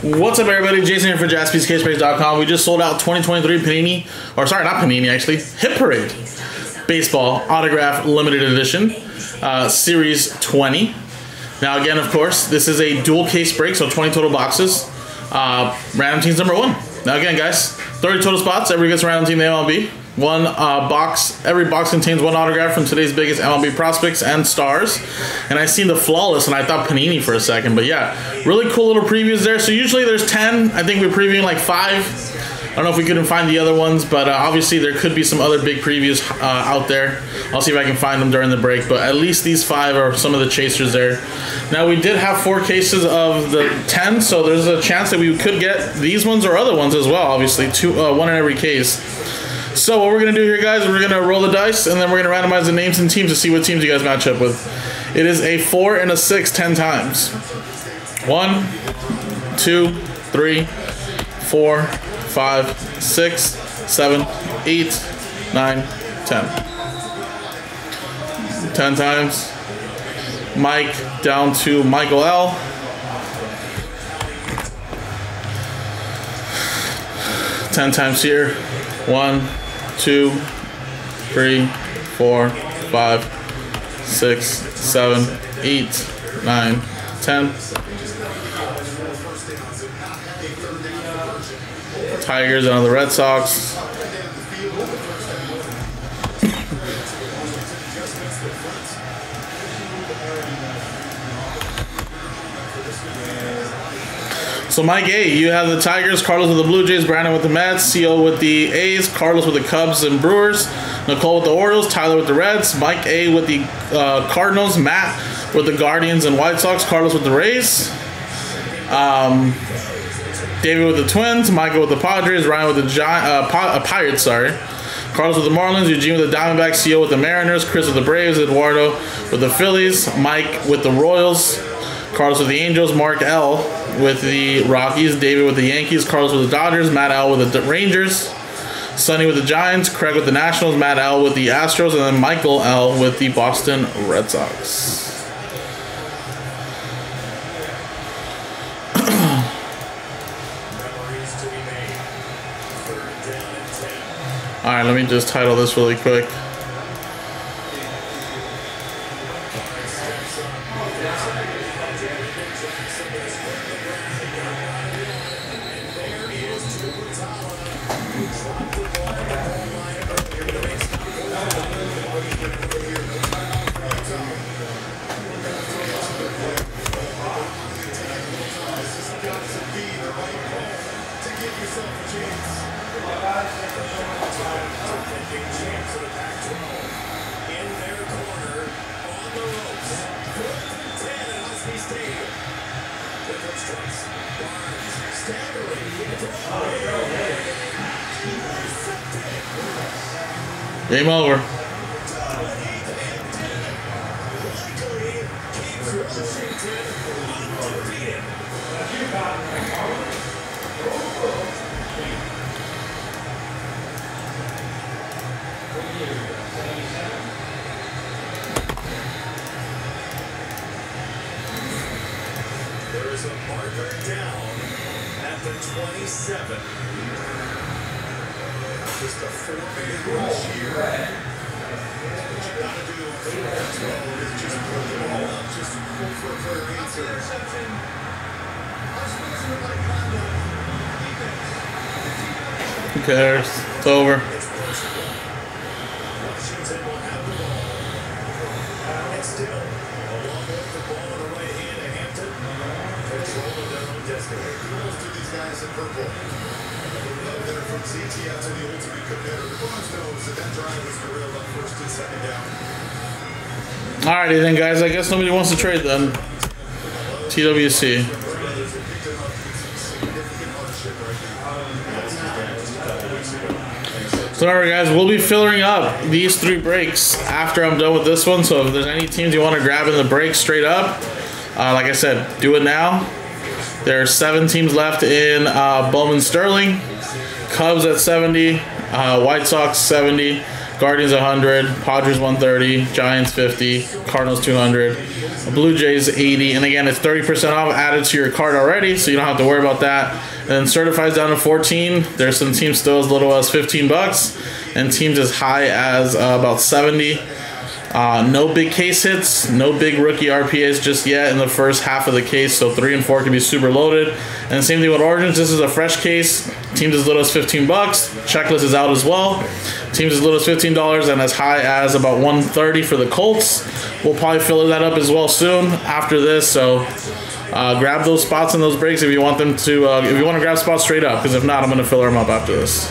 What's up, everybody? Jason here for JaspysCaseBreaks.com. We just sold out 2023 Panini, or sorry, not Panini, actually, Hit Parade Baseball Autograph Limited Edition, uh, Series 20. Now, again, of course, this is a dual case break, so 20 total boxes. Uh, random teams number one. Now, again, guys, 30 total spots. Everybody gets a random team in the MLB. One uh, box, every box contains one autograph from today's biggest MLB prospects and stars. And I seen the flawless, and I thought Panini for a second, but yeah, really cool little previews there. So usually there's 10. I think we're previewing like five. I don't know if we couldn't find the other ones, but uh, obviously there could be some other big previews uh, out there. I'll see if I can find them during the break, but at least these five are some of the chasers there. Now we did have four cases of the 10, so there's a chance that we could get these ones or other ones as well. Obviously, two, uh, one in every case. So what we're gonna do here, guys, we're gonna roll the dice, and then we're gonna randomize the names and teams to see what teams you guys match up with. It is a four and a six, ten times. One, two, three, four, five, six, seven, eight, nine, ten. Ten times. Mike down to Michael L. Ten times here. One, two, three, four, five, six, seven, eight, nine, ten. Tigers on the Red Sox. So Mike A, you have the Tigers, Carlos with the Blue Jays, Brandon with the Mets, Co with the A's, Carlos with the Cubs and Brewers, Nicole with the Orioles, Tyler with the Reds, Mike A with the uh, Cardinals, Matt with the Guardians and White Sox, Carlos with the Rays, um, David with the Twins, Michael with the Padres, Ryan with the Gi- uh, Pi- uh, Pirates, sorry. Carlos with the Marlins, Eugene with the Diamondbacks, Co with the Mariners, Chris with the Braves, Eduardo with the Phillies, Mike with the Royals, Carlos with the Angels, Mark L with the Rockies, David with the Yankees, Carlos with the Dodgers, Matt L with the Rangers, Sonny with the Giants, Craig with the Nationals, Matt L with the Astros, and then Michael L with the Boston Red Sox. All right, let me just title this really quick. Game over. Love there from ZT out to the ultimate competitor. Bronze knows that that drive was derailed on first and second down. Alrighty then, guys. I guess nobody wants to trade then. TWC. So alright guys, we'll be filling up these three breaks after I'm done with this one. So if there's any teams you want to grab in the break straight up, uh, like I said, do it now. There are seven teams left in uh, Bowman Sterling. Cubs at 70, uh, White Sox 70, Guardians 100, Padres 130, Giants 50, Cardinals 200, Blue Jays 80, and again it's 30% off added to your card already, so you don't have to worry about that. And then certifies down to 14. There's some teams still as little as 15 bucks, and teams as high as uh, about 70. Uh, no big case hits, no big rookie RPAs just yet in the first half of the case, so three and four can be super loaded. And same thing with Origins. This is a fresh case. Teams as little as 15 bucks. Checklist is out as well. Teams as little as $15 and as high as about 130 for the Colts. We'll probably fill that up as well soon after this. So uh, grab those spots and those breaks if you want them to. Uh, if you want to grab spots straight up, because if not, I'm going to fill them up after this.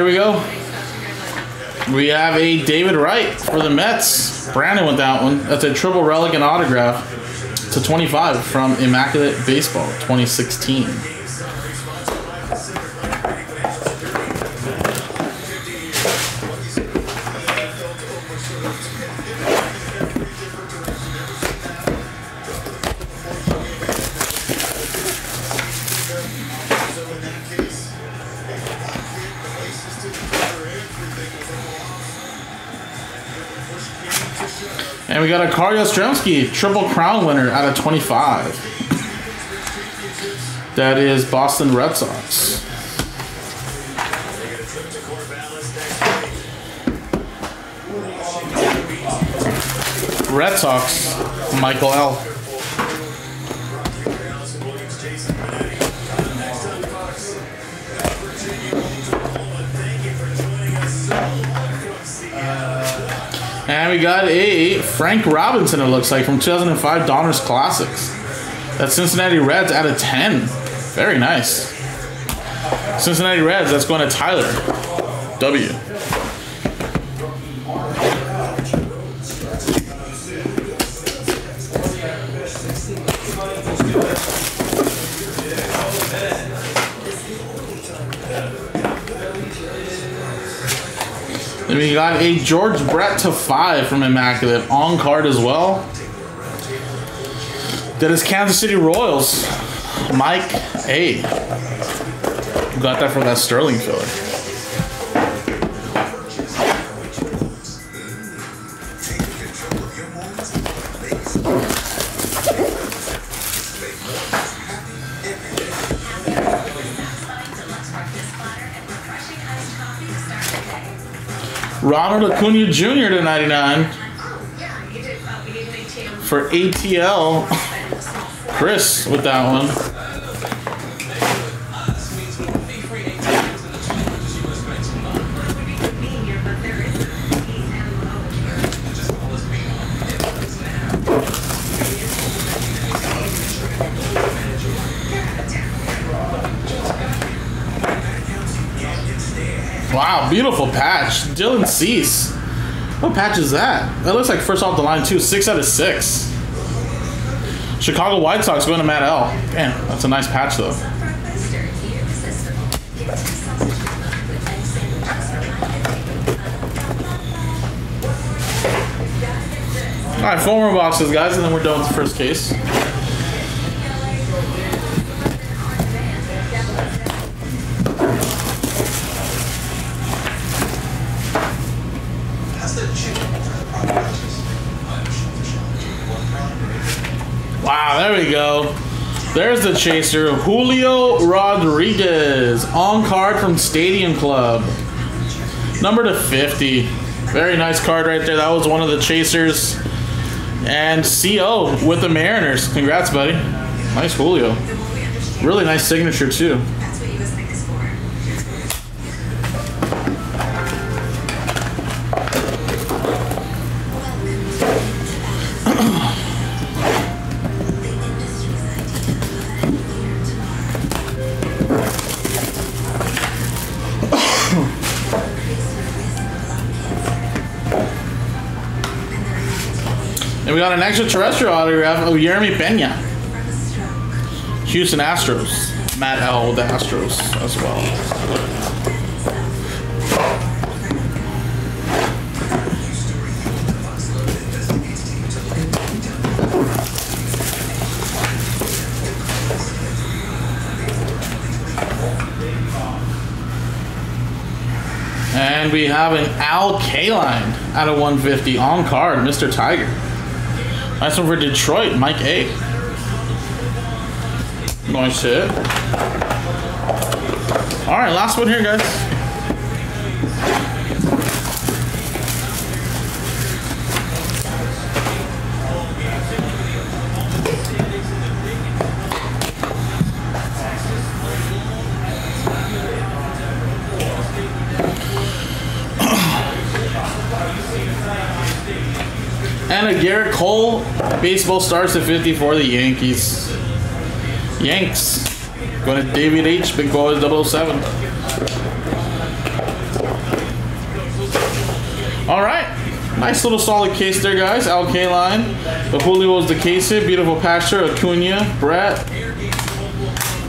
Here we go. We have a David Wright for the Mets. Brandon with that one. That's a triple relic and autograph to 25 from Immaculate Baseball 2016. And we got a Carl Yastrzemski Triple Crown winner out of 25. That is Boston Red Sox. Red Sox, Michael L. We got a Frank Robinson, it looks like, from 2005 Donruss Classics. That's Cincinnati Reds out of 10. Very nice. Cincinnati Reds, that's going to Tyler. W. We got a George Brett to five from Immaculate on card as well. That is Kansas City Royals. Mike A. Got that from that Sterling filler. Ronald Acuna Jr. to 99 for ATL. Chris with that one. Wow, beautiful patch. Dylan Cease. What patch is that? That looks like first off the line too. Six out of six. Chicago White Sox going to Matt L. Damn, that's a nice patch though. All right, four more boxes, guys, and then we're done with the first case. We go. There's the chaser, Julio Rodriguez, on card from Stadium Club. Number to 50. Very nice card right there. That was one of the chasers. And CO with the Mariners. Congrats, buddy. Nice Julio. Really nice signature, too. Got an extraterrestrial autograph of Jeremy Pena. Houston Astros. Matt L. with the Astros as well. And we have an Al Kaline out of 150 on card, Mr. Tiger. Nice one for Detroit, Mike A. Nice hit. All right, last one here, guys. Baseball starts at 50 for the Yankees. Yanks. Going to David H. Big Boys 007. All right. Nice little solid case there, guys. Al Kaline. The Julio's the case hit. Beautiful pasture. Acuna, Brett.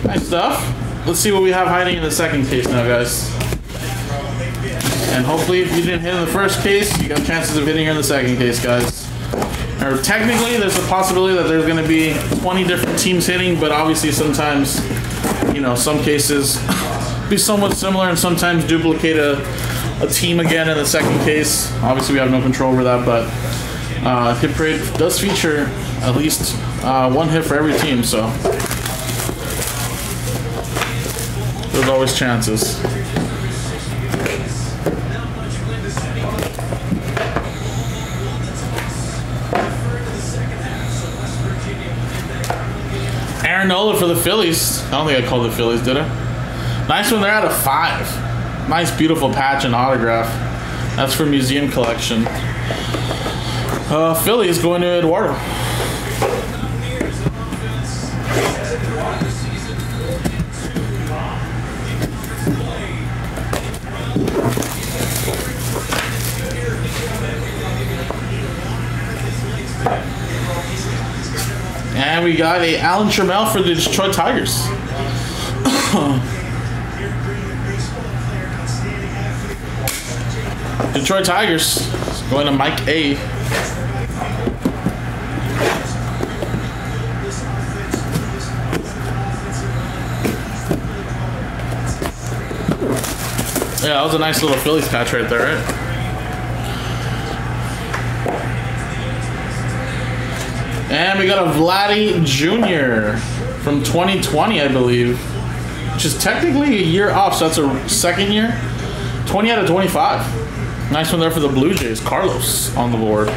Nice stuff. Let's see what we have hiding in the second case now, guys. And hopefully, if you didn't hit in the first case, you got chances of hitting here in the second case, guys. Or technically, there's a possibility that there's going to be 20 different teams hitting, but obviously, sometimes, you know, some cases be somewhat similar and sometimes duplicate a, a team again in the second case. Obviously, we have no control over that, but uh, Hit Parade does feature at least uh, one hit for every team, so there's always chances. Aaron Nola for the Phillies. I don't think I called the Phillies, did I? Nice one there out of five. Nice, beautiful patch and autograph. That's for museum collection. Uh, Phillies going to Eduardo. And we got a Alan Trammell for the Detroit Tigers. Detroit Tigers going to Mike A. Yeah, that was a nice little Phillies patch right there, right? And we got a Vladdy Jr. from 2020, I believe. Which is technically a year off, so that's a second year. 20 out of 25. Nice one there for the Blue Jays. Carlos on the board.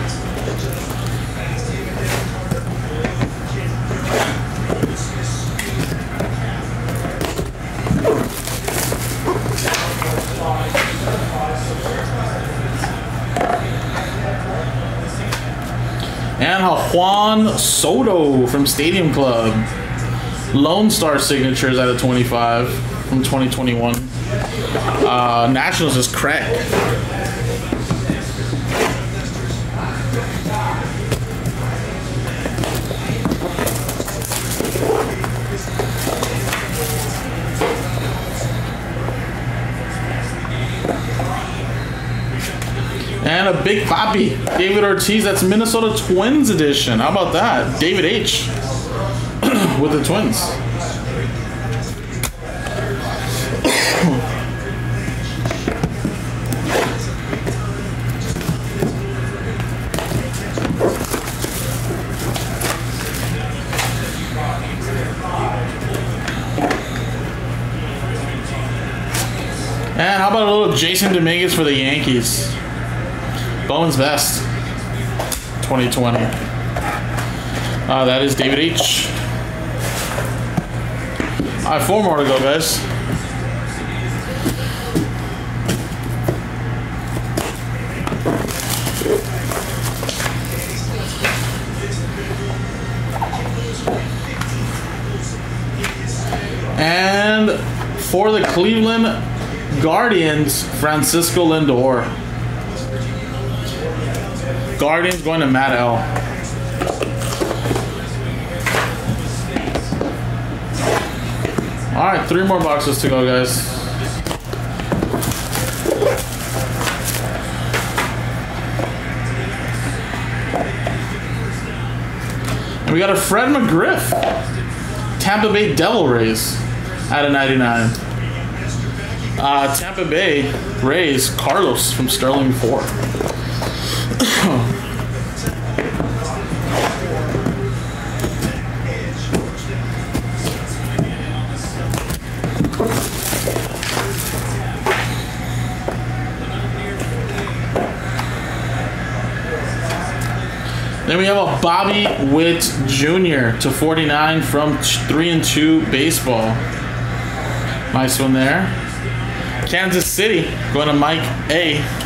And Juan Soto from Stadium Club. Lone Star signatures out of 25 from 2021. Uh, Nationals is Craig. and a big Papi. David Ortiz, that's Minnesota Twins edition. How about that? David H. with the Twins. And how about a little Jasson Dominguez for the Yankees? Bowman's best. 2020. Uh, that is David H. I have four more to go, guys. And for the Cleveland Guardians, Francisco Lindor. Guardians going to Matt L. All right, three more boxes to go, guys. We got a Fred McGriff, Tampa Bay Devil Rays, out of 99. Uh, Tampa Bay Rays, Carlos from Sterling 4. Then we have a Bobby Witt Jr. to 49 from 3 and 2 baseball. Nice one there. Kansas City going to Mike A.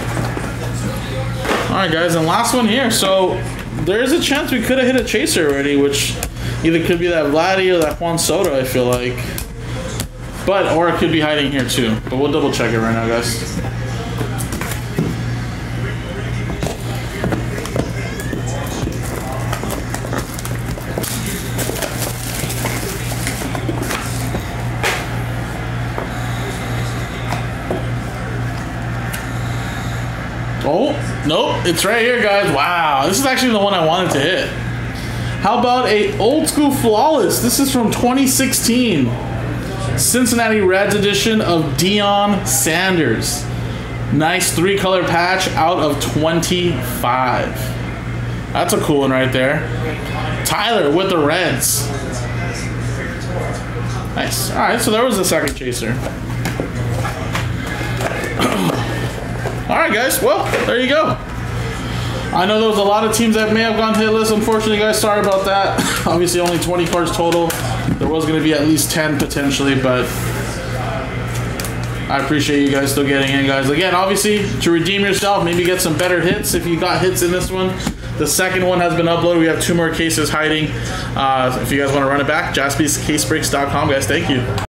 All right, guys, and last one here. So there is a chance we could have hit a chaser already, which either could be that Vladdy or that Juan Soto. I feel like, but or it could be hiding here too. But we'll double check it right now, guys. Nope, it's right here, guys. Wow, this is actually the one I wanted to hit. How about a old school flawless? This is from 2016. Cincinnati Reds edition of Deion Sanders. Nice three color patch out of 25. That's a cool one right there. Tyler with the Reds. Nice. All right, so there was the second chaser. All right, guys. Well, there you go. I know there was a lot of teams that may have gone hit list. Unfortunately, guys, sorry about that. Obviously, only 20 cards total. There was going to be at least 10 potentially, but I appreciate you guys still getting in, guys. Again, obviously, to redeem yourself, maybe get some better hits if you got hits in this one. The second one has been uploaded. We have two more cases hiding. Uh, if you guys want to run it back, jaspyscasebreaks.com, guys. Thank you.